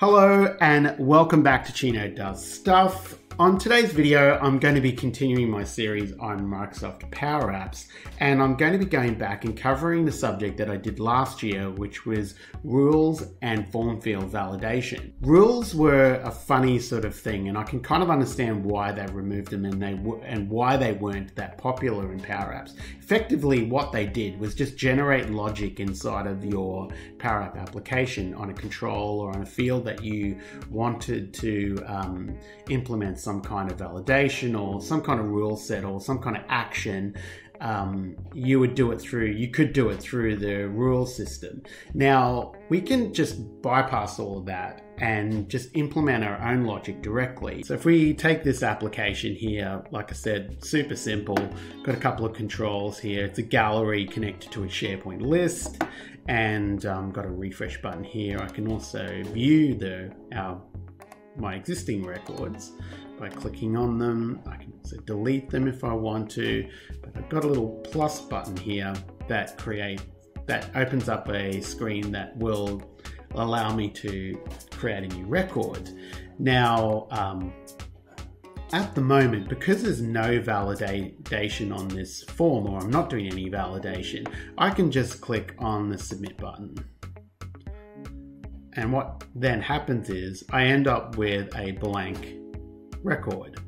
Hello and welcome back to Chino Does Stuff. On today's video, I'm going to be continuing my series on Microsoft Power Apps, and I'm going to be going back and covering the subject that I did last year, which was rules and form field validation. Rules were a funny sort of thing, and I can kind of understand why they removed them and they and why they weren't that popular in Power Apps. Effectively, what they did was just generate logic inside of your Power App application on a control or on a field that you wanted to um, implement some kind of validation or some kind of rule set or some kind of action, um, you would do it through, you could do it through the rule system. Now, we can just bypass all of that and just implement our own logic directly. So if we take this application here, like I said, super simple, got a couple of controls here. It's a gallery connected to a SharePoint list and um, got a refresh button here. I can also view the our my existing records by clicking on them. I can also delete them if I want to, but I've got a little plus button here that create that opens up a screen that will allow me to create a new record. Now, um, at the moment, because there's no validation on this form, or I'm not doing any validation, I can just click on the submit button. And what then happens is I end up with a blank record,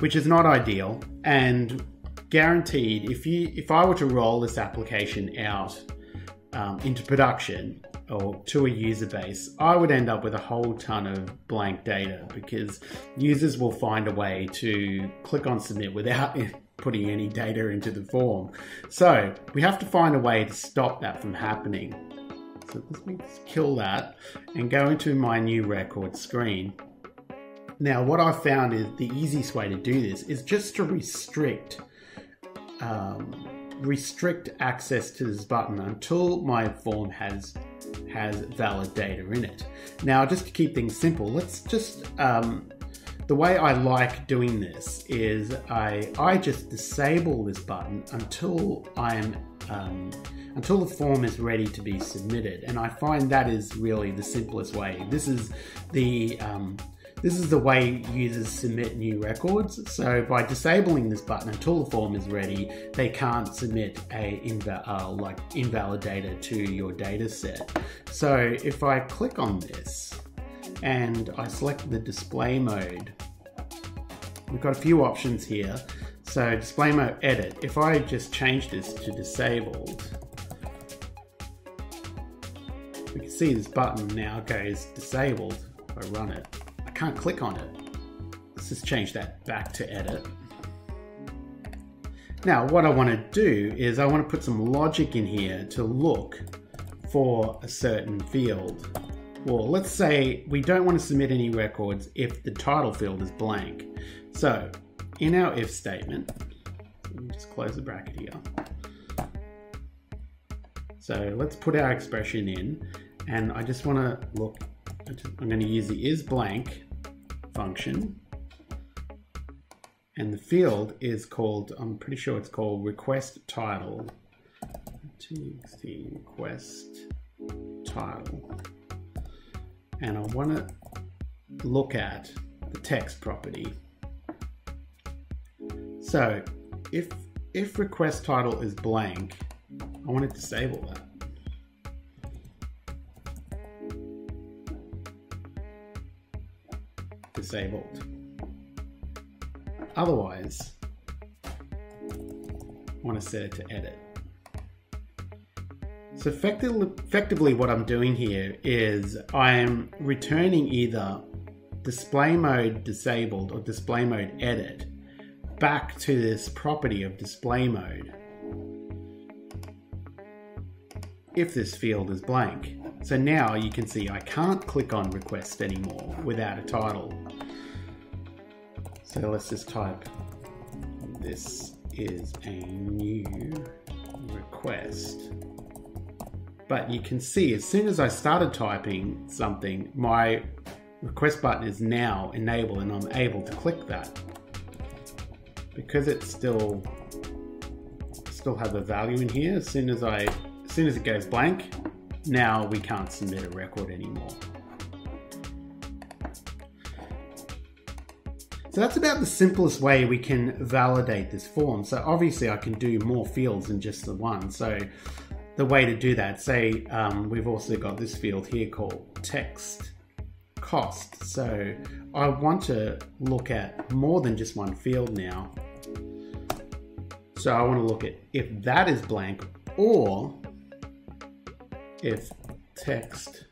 which is not ideal and guaranteed if you if I were to roll this application out um, into production or to a user base, I would end up with a whole ton of blank data because users will find a way to click on submit without putting any data into the form. So we have to find a way to stop that from happening. So let me kill that and go into my new record screen. Now, what I've found is the easiest way to do this is just to restrict um, restrict access to this button until my form has has valid data in it. Now, just to keep things simple, let's just um, the way I like doing this is I I just disable this button until I'm um, until the form is ready to be submitted, and I find that is really the simplest way. This is the um, this is the way users submit new records. So by disabling this button until the form is ready, they can't submit a inva- uh, like invalid data to your data set. So if I click on this and I select the display mode, we've got a few options here. So display mode edit, if I just change this to disabled, we can see this button now goes disabled if I run it can't click on it. Let's just change that back to edit. Now, what I want to do is I want to put some logic in here to look for a certain field. Well, let's say we don't want to submit any records if the title field is blank. So, in our if statement, just close the bracket here. So let's put our expression in, and I just want to look, I'm going to use the is blank function. And the field is called, I'm pretty sure it's called request title. txt request title. And I want to look at the text property. So if if request title is blank, I want to disable that. Disabled. Otherwise, I want to set it to edit. So effectively, what I'm doing here is I am returning either display mode disabled or display mode edit back to this property of display mode if this field is blank. So now you can see I can't click on request anymore without a title. So let's just type this is a new request. But you can see as soon as I started typing something, my request button is now enabled and I'm able to click that. Because it still still have a value in here, as soon as I as soon as it goes blank, now we can't submit a record anymore. So that's about the simplest way we can validate this form. So obviously I can do more fields than just the one. So the way to do that, say um, we've also got this field here called text cost. So I want to look at more than just one field now. So I want to look at if that is blank or if text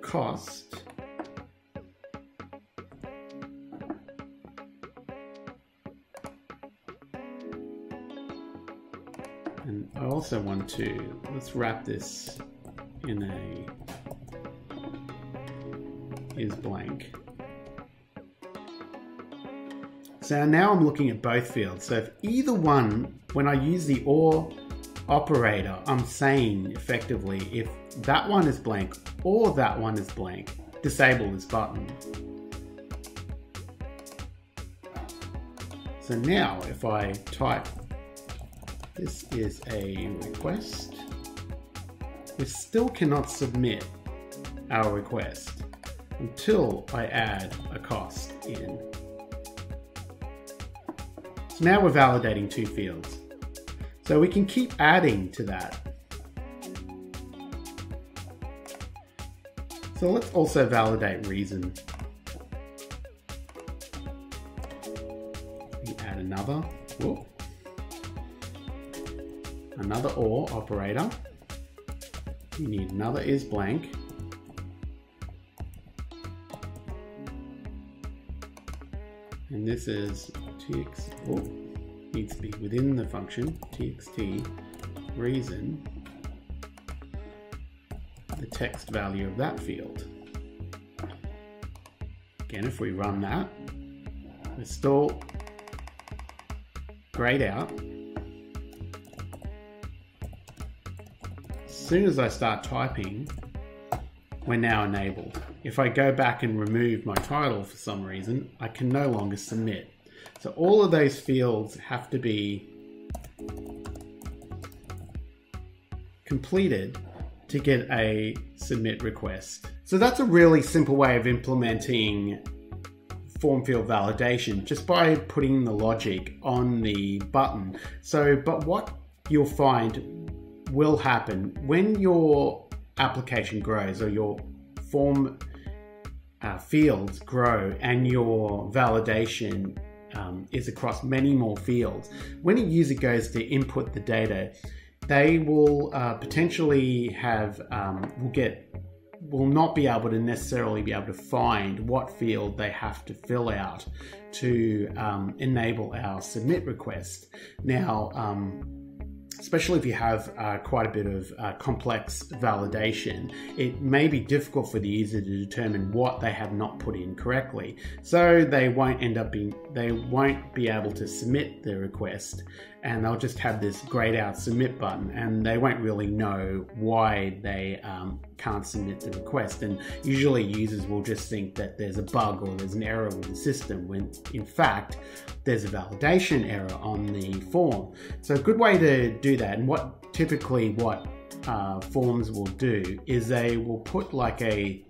cost. And I also want to let's wrap this in a is blank. So now I'm looking at both fields. So if either one when I use the OR operator I'm saying effectively if that one is blank or that one is blank, disable this button. So now if I type, this is a request, we still cannot submit our request until I add a cost in. So now we're validating two fields. So we can keep adding to that So let's also validate reason. We add another, whoop, another OR operator. We need another is blank. And this is tx, oh, needs to be within the function, txt reason the text value of that field. Again, if we run that, we're still grayed out. As soon as I start typing, we're now enabled. If I go back and remove my title for some reason, I can no longer submit. So all of those fields have to be completed to get a submit request. So that's a really simple way of implementing form field validation just by putting the logic on the button. So, but what you'll find will happen when your application grows or your form uh, fields grow and your validation um, is across many more fields. When a user goes to input the data, they will uh, potentially have um, will get will not be able to necessarily be able to find what field they have to fill out to um, enable our submit request. Now, um, especially if you have uh, quite a bit of uh, complex validation, it may be difficult for the user to determine what they have not put in correctly. So they won't end up being, they won't be able to submit the request and they'll just have this grayed out submit button and they won't really know why they um, can't submit the request. And usually users will just think that there's a bug or there's an error with the system when in fact there's a validation error on the form. So a good way to do that and what typically what uh, forms will do is they will put like a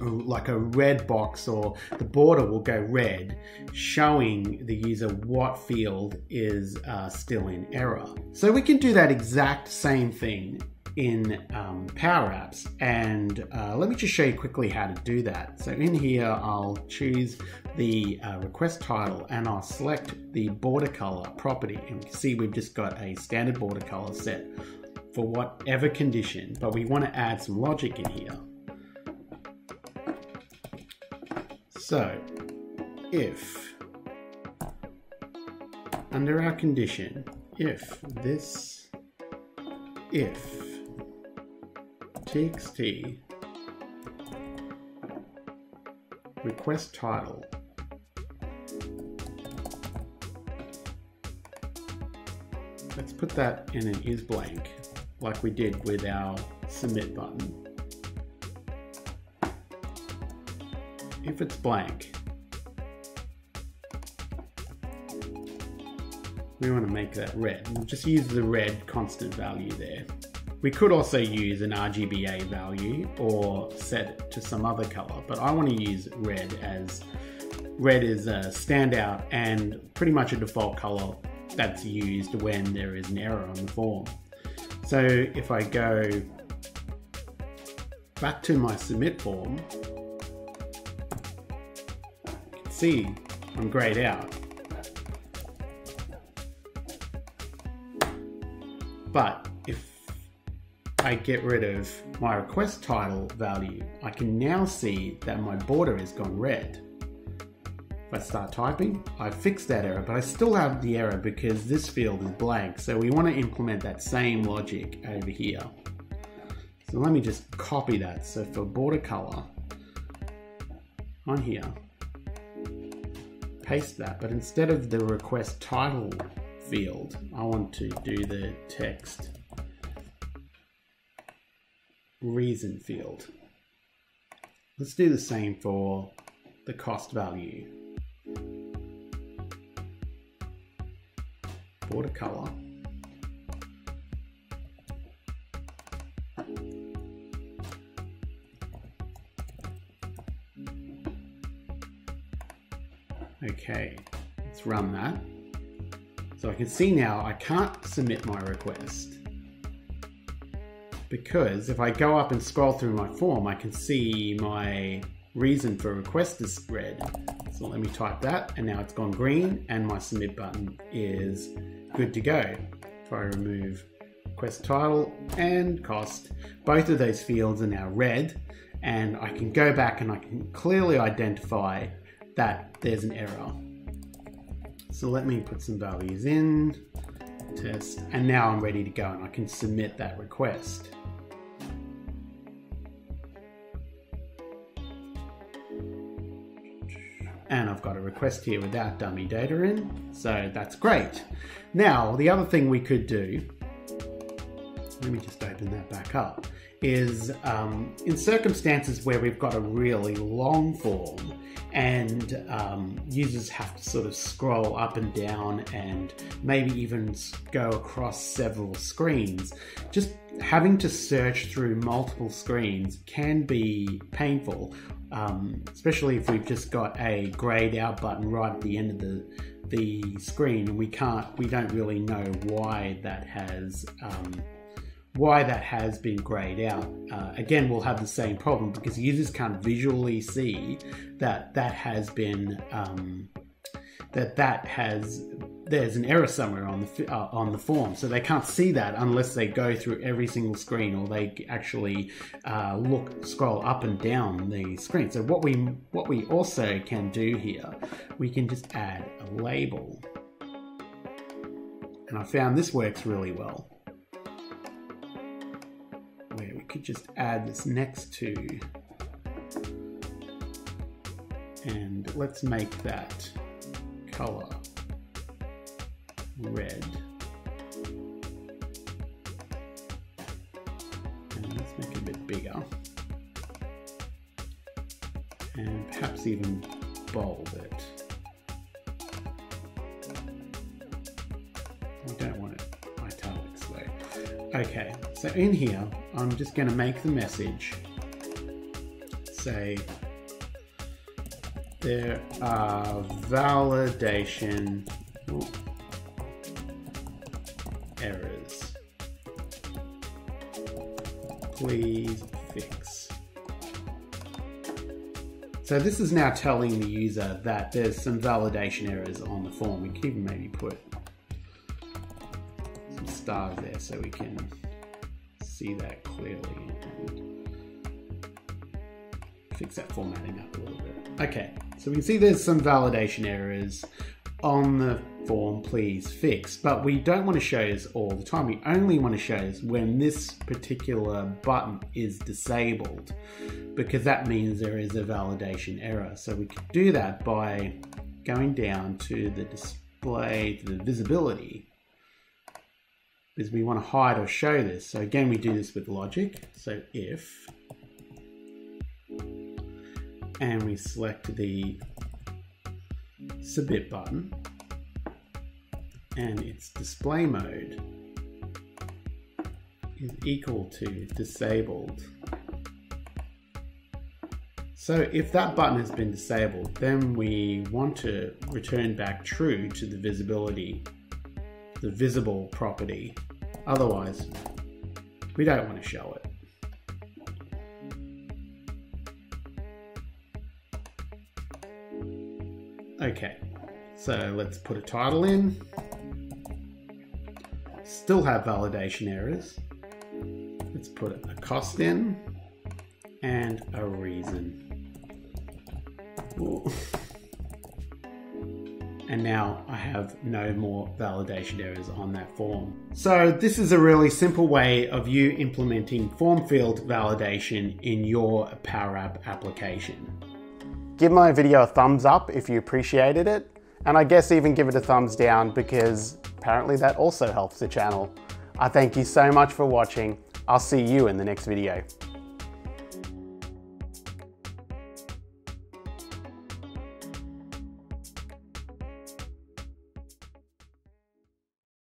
like a red box or the border will go red showing the user what field is uh, still in error. So we can do that exact same thing in um, Power Apps and uh, let me just show you quickly how to do that. So in here I'll choose the uh, request title and I'll select the border color property and you can see we've just got a standard border color set for whatever condition but we want to add some logic in here. So, if under our condition, if this, if txt request title let's put that in an is blank like we did with our submit button if it's blank, we want to make that red. We'll just use the red constant value there. We could also use an RGBA value or set it to some other color, but I want to use red as red is a standout and pretty much a default color that's used when there is an error on the form. So if I go back to my submit form, see I'm grayed out. But if I get rid of my request title value, I can now see that my border has gone red. If I start typing, I fixed that error, but I still have the error because this field is blank. So we want to implement that same logic over here. So let me just copy that. So for border color, on here, paste that, but instead of the request title field, I want to do the text reason field. Let's do the same for the cost value. Border color. Okay, let's run that. So I can see now I can't submit my request because if I go up and scroll through my form, I can see my reason for request is red. So let me type that and now it's gone green and my submit button is good to go. If I remove request title and cost, both of those fields are now red and I can go back and I can clearly identify that there's an error. So let me put some values in, test, and now I'm ready to go and I can submit that request. and I've got a request here without dummy data in, so that's great. Now, the other thing we could do, let me just open that back up, is um, in circumstances where we've got a really long form and um, users have to sort of scroll up and down and maybe even go across several screens, just having to search through multiple screens can be painful um, especially if we've just got a grayed out button right at the end of the the screen and we can't we don't really know why that has um, why that has been grayed out uh, again we'll have the same problem because users can't visually see that that has been um, that that has there's an error somewhere on the uh, on the form, so they can't see that unless they go through every single screen or they actually uh, look scroll up and down the screen. So what we what we also can do here, we can just add a label, and I found this works really well. Could just add this next to, and let's make that color red. And let's make it a bit bigger. And perhaps even Okay, so in here, I'm just going to make the message say there are validation errors. Please fix. So this is now telling the user that there's some validation errors on the form. We can even maybe put stars there so we can see that clearly and fix that formatting up a little bit. Okay, so we can see there's some validation errors on the form please fix. But we don't want to show this all the time. We only want to show this when this particular button is disabled because that means there is a validation error. So we can do that by going down to the display to the visibility because we want to hide or show this. So again we do this with logic. So if and we select the submit button and its display mode is equal to disabled. So if that button has been disabled, then we want to return back true to the visibility, the visible property. Otherwise, we don't want to show it. Okay, so let's put a title in. Still have validation errors. Let's put a cost in and a reason. Ooh. And now I have no more validation errors on that form. So this is a really simple way of you implementing form field validation in your Power App application. Give my video a thumbs up if you appreciated it, and I guess even give it a thumbs down because apparently that also helps the channel. I thank you so much for watching. I'll see you in the next video.